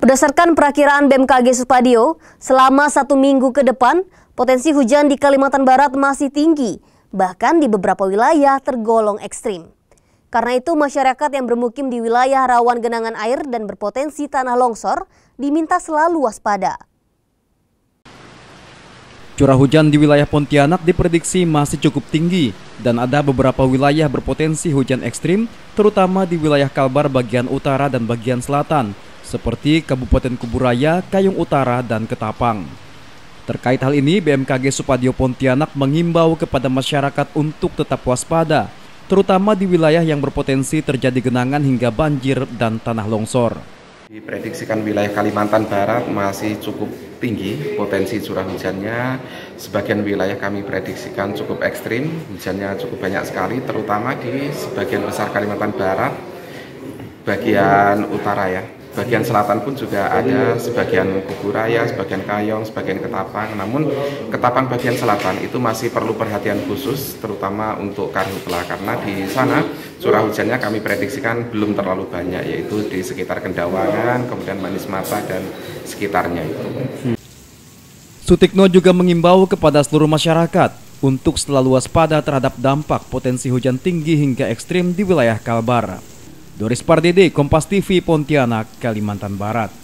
Berdasarkan perakiraan BMKG Supadio, selama satu minggu ke depan, potensi hujan di Kalimantan Barat masih tinggi, bahkan di beberapa wilayah tergolong ekstrim. Karena itu, masyarakat yang bermukim di wilayah rawan genangan air dan berpotensi tanah longsor diminta selalu waspada. Curah hujan di wilayah Pontianak diprediksi masih cukup tinggi dan ada beberapa wilayah berpotensi hujan ekstrim, terutama di wilayah Kalbar bagian utara dan bagian selatan, seperti Kabupaten Kuburaya, Kayung Utara, dan Ketapang. Terkait hal ini, BMKG Supadio Pontianak mengimbau kepada masyarakat untuk tetap waspada, terutama di wilayah yang berpotensi terjadi genangan hingga banjir dan tanah longsor. Diprediksikan wilayah Kalimantan Barat masih cukup tinggi potensi curah hujannya. Sebagian wilayah kami prediksikan cukup ekstrim, hujannya cukup banyak sekali, terutama di sebagian besar Kalimantan Barat, bagian utara ya bagian selatan pun juga ada sebagian Kuburaya, sebagian Kayong, sebagian Ketapang. Namun Ketapang bagian selatan itu masih perlu perhatian khusus terutama untuk karhutla karena di sana curah hujannya kami prediksikan belum terlalu banyak yaitu di sekitar Kendawangan, kemudian Manis Mata dan sekitarnya itu. Sutikno juga mengimbau kepada seluruh masyarakat untuk selalu waspada terhadap dampak potensi hujan tinggi hingga ekstrim di wilayah Kalbar. Doris Pardede, Kompas TV, Pontianak, Kalimantan Barat.